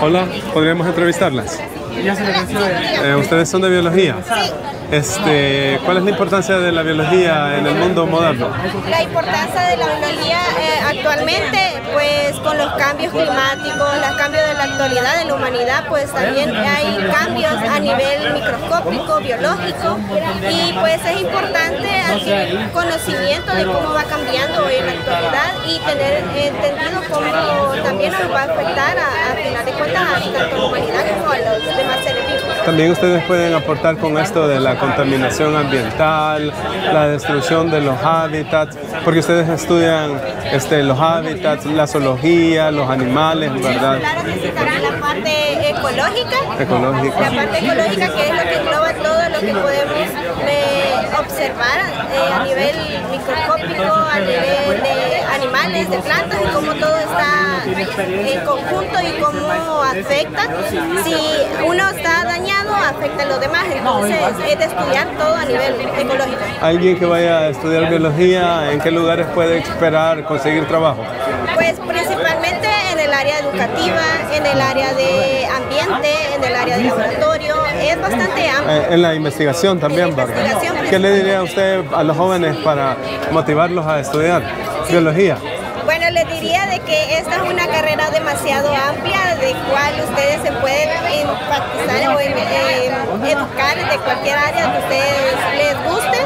Hola, ¿podríamos entrevistarlas? Eh, ¿Ustedes son de biología? Este, ¿Cuál es la importancia de la biología en el mundo moderno? La importancia de la biología eh, actualmente, pues con los cambios climáticos, los cambios de la actualidad de la humanidad, pues también hay cambios a nivel microscópico, biológico, y pues es importante adquirir conocimiento de cómo va cambiando en la actualidad y tener entendido cómo también nos va a afectar a, a final de cuentas a tanto la humanidad como a los demás seres vivos. También ustedes pueden aportar con esto de la contaminación ambiental, la destrucción de los hábitats, porque ustedes estudian este, los hábitats, la zoología, los animales, ¿verdad? Claro que sí, la parte ecológica, Ecológica. la parte ecológica que es lo que engloba todo lo que podemos eh, observar eh, a nivel microscópico, a nivel animales, de plantas y cómo todo está en conjunto y cómo afecta. Si uno está dañado, afecta a los demás. Entonces, es de estudiar todo a nivel ecológico. Alguien que vaya a estudiar biología, ¿en qué lugares puede esperar conseguir trabajo? Pues principalmente en el área educativa, en el área de ambiente, en el área de laboratorio, es bastante amplio. Eh, En la investigación también, En la ¿verdad? investigación, ¿Qué le diría usted a los jóvenes para motivarlos a estudiar biología? Les diría de que esta es una carrera demasiado amplia, de cual ustedes se pueden enfatizar o en- educar de cualquier área que ustedes les guste.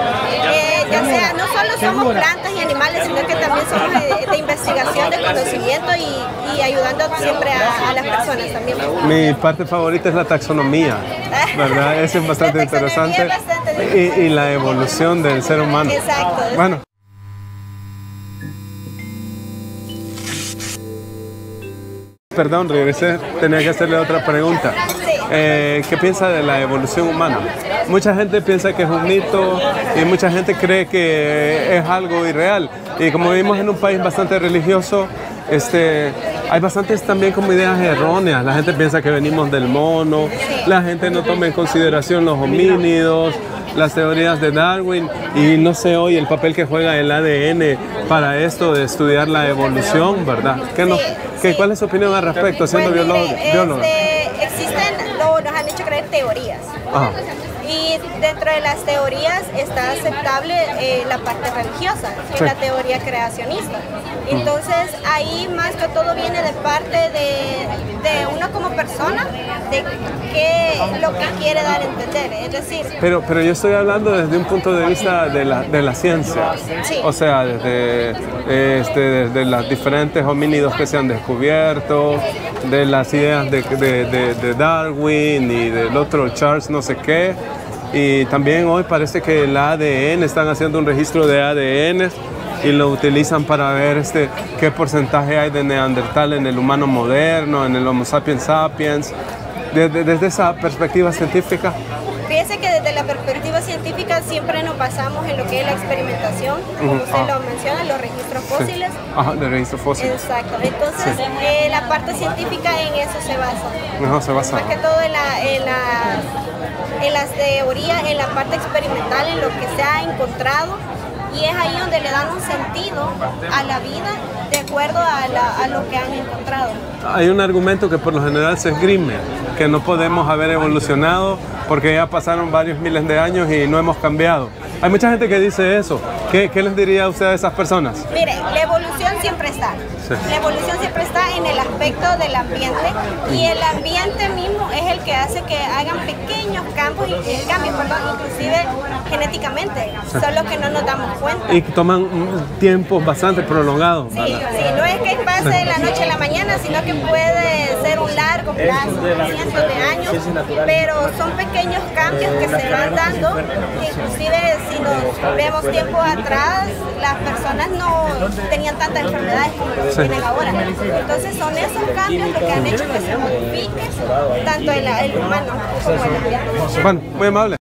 Eh, ya sea, no solo somos plantas y animales, sino que también somos de, de investigación, de conocimiento y, y ayudando siempre a, a las personas también. Mi parte favorita es la taxonomía, ¿verdad? Eso es bastante interesante. bastante Y, y la evolución del ser humano. Exacto. Bueno. Perdón, regresé, tenía que hacerle otra pregunta. Eh, ¿Qué piensa de la evolución humana? Mucha gente piensa que es un mito y mucha gente cree que es algo irreal. Y como vivimos en un país bastante religioso, este, hay bastantes también como ideas erróneas. La gente piensa que venimos del mono, la gente no toma en consideración los homínidos, las teorías de Darwin y no sé hoy el papel que juega el ADN para esto de estudiar la evolución, ¿verdad? ¿Qué nos- qué- ¿Cuál es su opinión al respecto, siendo Pues biólogo? este, existen, lo- nos han hecho creer teorías. Ajá. Y dentro de las teorías está aceptable eh, la parte religiosa, que Sí. es la teoría creacionista. Entonces ahí más que todo viene de parte de, de uno como persona, de qué lo que quiere dar a entender. Es decir, Pero, pero yo estoy hablando desde un punto de vista de la, de la ciencia. Sí. O sea, desde, este, desde los diferentes homínidos que se han descubierto, de las ideas de, de- de- de Darwin y del otro Charles no sé qué. Y también hoy parece que el ADN, están haciendo un registro de ADN y lo utilizan para ver este, qué porcentaje hay de neandertal en el humano moderno, en el Homo sapiens sapiens. Desde, desde esa perspectiva científica, Fíjese que desde la perspectiva científica siempre nos basamos en lo que es la experimentación, como Ujú, usted ah. lo menciona, los registros fósiles. Ajá, de registro fósil. Exacto, entonces eh, la parte científica en eso se basa. No, se basa. Más que todo en, la, en, las, en las teorías, en la parte experimental, en lo que se ha encontrado. Y es ahí donde le dan un sentido a la vida de acuerdo a, la- a lo que han encontrado. Hay un argumento que por lo general se esgrime, que no podemos haber evolucionado porque ya pasaron varios miles de años y no hemos cambiado. Hay mucha gente que dice eso. ¿Qué, qué les diría usted a esas personas? Mire, la evolución siempre está. Sí. La evolución siempre está en el aspecto del ambiente y el ambiente mismo es el que hace que hagan pequeños cambios, eh, cambios perdón, inclusive genéticamente, solo que no nos damos cuenta. Y que toman mm, tiempos bastante prolongados. Sí, sí, no es que pase de la noche a la mañana, sino que puede ser un largo plazo, cientos de años, pero son pequeños cambios que se van dando, inclusive si nos vemos tiempo atrás, las personas no tenían tantas enfermedades como lo Sí. tienen ahora. Entonces son esos cambios los que han hecho que se modifique tanto el, el humano como el ambiente. Bueno, muy amable.